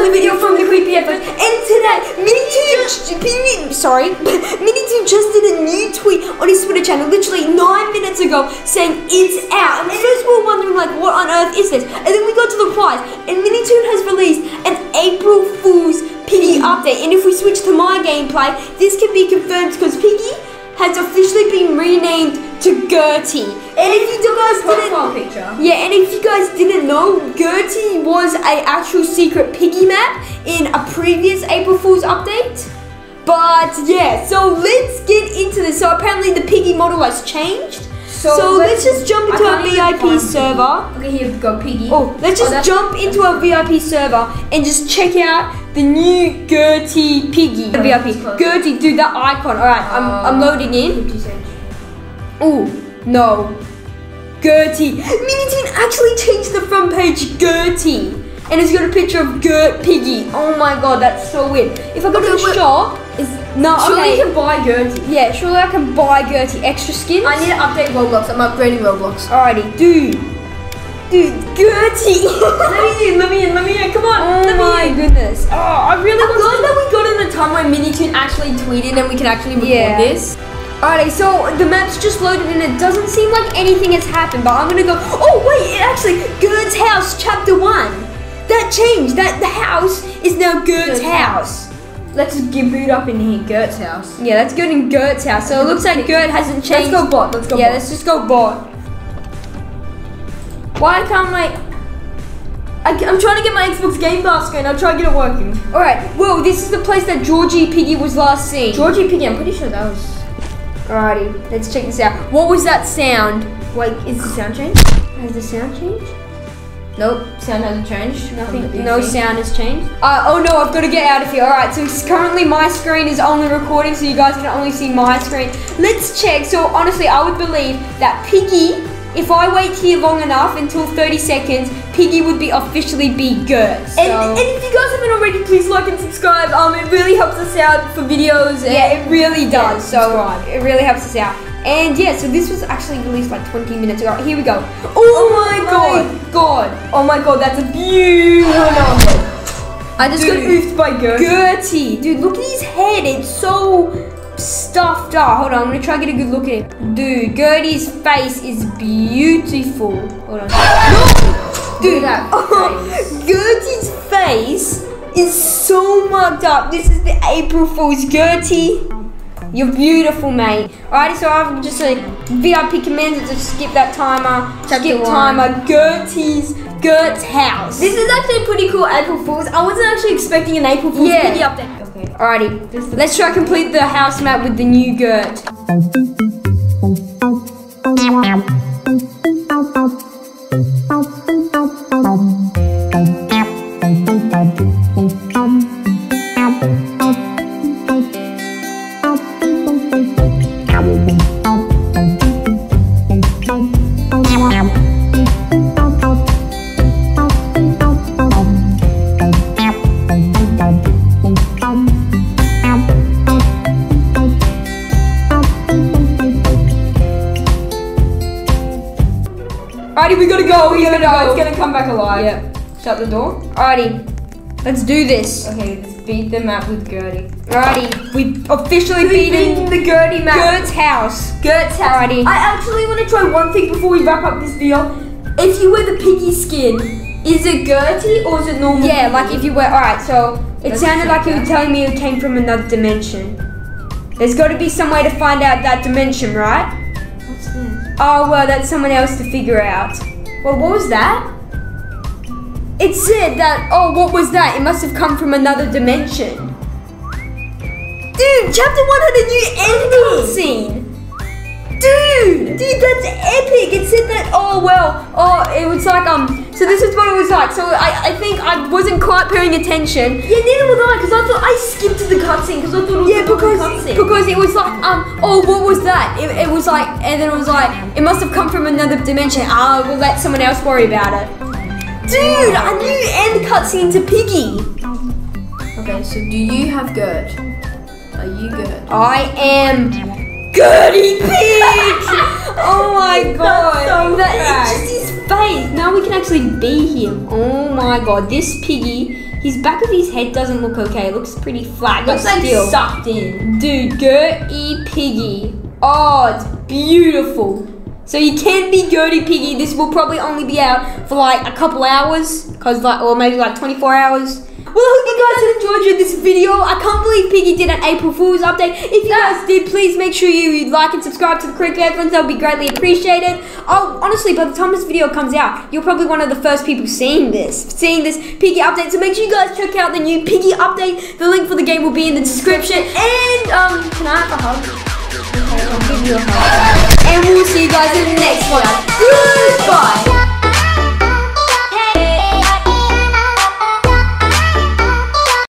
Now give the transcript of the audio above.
another video from the Creepy Headphones. And today, MiniToon just, Mini, sorry, MiniToon just did a new tweet on his Twitter channel literally nine minutes ago saying it's out. And first we were wondering like, what on earth is this? And then we got to the replies, and MiniToon has released an April Fool's Piggy update. And if we switch to my gameplay, this can be confirmed because Piggy has officially been renamed to Gertie. And if you guys didn't picture. yeah, and if you guys didn't know, Gertie was a actual secret piggy map in a previous April Fool's update. But yeah, so let's get into this. So apparently the piggy model has changed. So, let's, just jump into our VIP server. Okay, here we go, Piggy. Oh, let's just that's- jump into our VIP server and just check out the new Gertie piggy. The VIP. Gertie, dude, that icon. Alright, I'm, I'm Um, loading in. 50. Oh, no. Gertie. MiniToon actually changed the front page Gertie. And it's got a picture of Gurt Piggy. Oh my god, that's so weird. If I go to the shop, is no Surely okay. you can buy Gertie. Yeah, surely I can buy Gertie extra skins. I need to update Roblox. I'm upgrading Roblox. Alrighty, dude. Dude, Gertie. let me in, let me in, let me in. Come on, oh my in. goodness. Oh, I really I'm want glad that we got in the time where Minitune actually tweeted and we can actually record Yeah. this. Alrighty, so the map's just loaded and it doesn't seem like anything has happened, but I'm gonna go. Oh wait, it actually Gurt's house, chapter one. That changed. That the house is now Gurt's Gurt's house. Let's just get boot up in here, Gurt's house. Yeah, that's good in Gurt's house. So it looks like Gurt hasn't changed. Let's go bot. Let's go yeah, bot. let's just go bot. Why can't my... I, am trying to get my Xbox Game Pass going. I'll try to get it working. Alright, whoa, this is the place that Georgie Piggy was last seen. Georgie Piggy, I'm pretty sure that was... Alrighty, let's check this out. What was that sound? Wait, is the sound changed? Has the sound changed? Nope, sound hasn't changed. Nothing, no sound has changed. Uh, oh no, I've got to get out of here. Alright, so s- currently my screen is only recording, so you guys can only see my screen. Let's check. So honestly, I would believe that Piggy, if I wait here long enough until 30 seconds, Piggy would be officially be Gurt. So. And, and if you guys haven't already, please like and subscribe. Um, it really helps us out for videos. And yeah, it really does. Yeah, so subscribe. it really helps us out. And yeah, so this was actually released like 20 minutes ago. Here we go. Oh, my god. god! Oh my god, that's a beautiful number. I just got Dude. oofed by Gertie. Gertie, dude, look at his head. It's so stuffed up. Hold on, I'm gonna try to get a good look at it. Dude, Gertie's face is beautiful. Hold on. No! Dude, that oh, Gertie's face is so mugged up. This is the April Fool's Gertie. You're beautiful, mate. Alrighty, so I've just uh, a VIP command to skip that timer. Chapter skip one. timer. Gertie's Gurt's house. This is actually pretty cool April Fool's. I wasn't actually expecting an April Fool's Yeah. Piggy update. Alrighty, let's try complete the house map with the new Gurt. Alrighty, we gotta go, we gotta No, go. it's gonna come back alive. Yep. Shut the door. Alrighty, let's do this. Okay, let's beat them up with Gertie. Alrighty, we officially beaten the Gertie Gurt's house. Gurt's house. Alrighty. I actually want to try one thing before we wrap up this video. If you wear the piggy skin, is it Gertie or is it normal? Yeah, piggy? like if you were, alright, so it sounded like you were telling me it came from another dimension. There's gotta be some way to find out that dimension, right? Oh, well, that's someone else to figure out. Well, what was that? It said that, oh, what was that? It must have come from another dimension. Dude, chapter one had a new ending scene. Dude, dude, that's epic. It said that, oh, well, oh, it was like, um, so this is what it was like. So I, I think I wasn't quite paying attention. Yeah, neither was I, because I thought I skipped to the cutscene because I thought it was Yeah, a normal because cutscene. because it was like um oh what was that? It, it was like and then it was like it must have come from another dimension. Ah, we'll let someone else worry about it. Dude, a new end cutscene to Piggy. Okay, so do you have Gurt? Are you Gurt? I am Gertie Pig. Oh my god, so that it's just his face. Now we can actually be him. Oh my god, this Piggy his back of his head doesn't look okay. It looks pretty flat, Looks like still. sucked in. Dude, Gertie Piggy. Oh, it's beautiful. So you can be Gertie Piggy. This will probably only be out for like a couple hours, cause like, or maybe like 24 hours. Well, I hope you guys enjoyed this video. I can't believe Piggy did an April Fool's update. If you guys did, please make sure you like and subscribe to the Creepy Headphones. That would be greatly appreciated. Oh, honestly, by the time this video comes out, you're probably one of the first people seeing this, seeing this Piggy update. So make sure you guys check out the new Piggy update. The link for the game will be in the description. And um, can I have a hug? Okay, I'll give you a hug. And we'll see you guys in the next one.